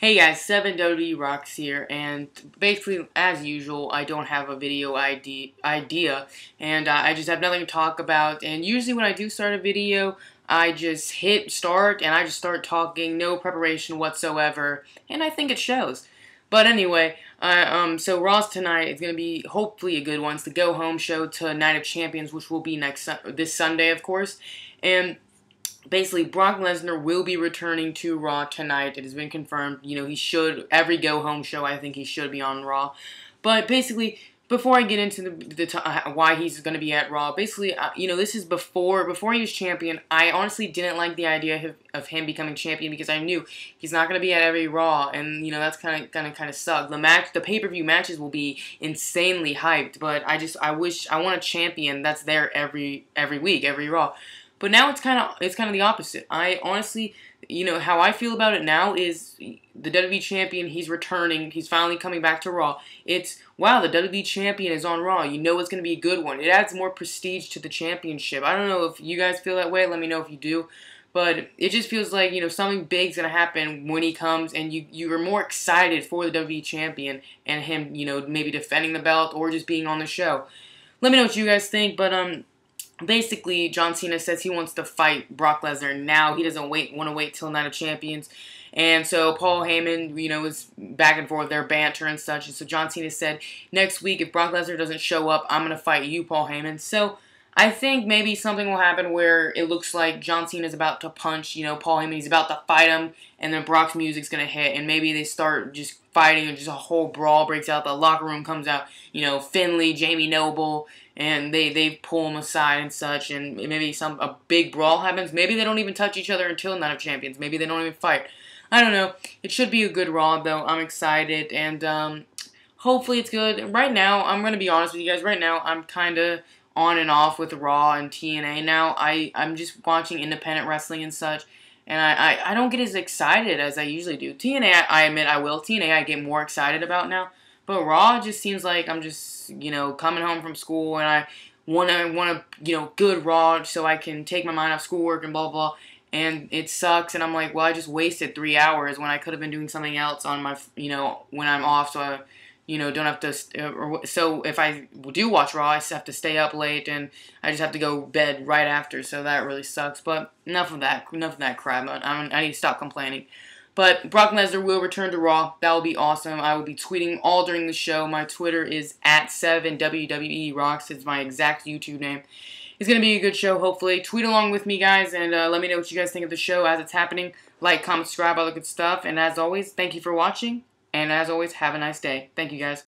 Hey guys, 7WWE Rocks here, and basically, as usual, I don't have a video ID idea, and uh, I just have nothing to talk about, and usually when I do start a video, I just hit start, and I just start talking, no preparation whatsoever, and I think it shows. But anyway, uh, um, so Raw's tonight is going to be hopefully a good one. It's the go-home show to Night of Champions, which will be next this Sunday, of course, and basically Brock Lesnar will be returning to Raw tonight. It has been confirmed. You know, he should every go home show. I think he should be on Raw. But basically, before I get into the, the uh, why he's going to be at Raw, basically, uh, you know, this is before before he was champion. I honestly didn't like the idea of, of him becoming champion because I knew he's not going to be at every Raw, and you know that's kind of kind of kind of suck. The match, the pay per view matches will be insanely hyped, but I just I wish I want a champion that's there every every week, every Raw. But now it's kind of it's kind of the opposite. I honestly, you know, how I feel about it now is the WWE champion. He's returning. He's finally coming back to Raw. It's wow, the WWE champion is on Raw. You know it's going to be a good one. It adds more prestige to the championship. I don't know if you guys feel that way. Let me know if you do. But it just feels like you know something big's gonna happen when he comes, and you you are more excited for the WWE champion and him, you know, maybe defending the belt or just being on the show. Let me know what you guys think. But um, basically John Cena says he wants to fight Brock Lesnar now. He doesn't wait want to wait till Night of Champions. And so Paul Heyman, you know, is back and forth their banter and such. And so John Cena said, next week if Brock Lesnar doesn't show up, I'm gonna fight you, Paul Heyman. So I think maybe something will happen where it looks like John Cena is about to punch, you know, Paul Heyman. He's about to fight him, and then Brock's music's gonna hit, and maybe they start just fighting, and just a whole brawl breaks out. The locker room comes out, you know, Finlay, Jamie Noble, and they they pull him aside and such, and maybe some a big brawl happens. Maybe they don't even touch each other until Night of Champions. Maybe they don't even fight. I don't know. It should be a good Raw though. I'm excited, and um, hopefully it's good. Right now, I'm gonna be honest with you guys. Right now, I'm kind of on and off with Raw and TNA now. I, I'm just watching independent wrestling and such, and I, I, I don't get as excited as I usually do. TNA, I, I admit I will. TNA, I get more excited about now. But Raw just seems like I'm just, you know, coming home from school and I want to, want to, you know, good Raw so I can take my mind off schoolwork and blah, blah. And it sucks, and I'm like, well, I just wasted three hours when I could have been doing something else on my, you know, when I'm off. So I, you know, don't have to. Uh, so if I do watch Raw, I just have to stay up late, and I just have to go bed right after. So that really sucks. But enough of that. Enough of that crap. I, I need to stop complaining. But Brock Lesnar will return to Raw. That will be awesome. I will be tweeting all during the show. My Twitter is at 7WWE Rocks. It's my exact YouTube name. It's going to be a good show, hopefully. Tweet along with me, guys, and uh, let me know what you guys think of the show as it's happening. Like, comment, subscribe, all the good stuff. And as always, thank you for watching. And as always, have a nice day. Thank you guys.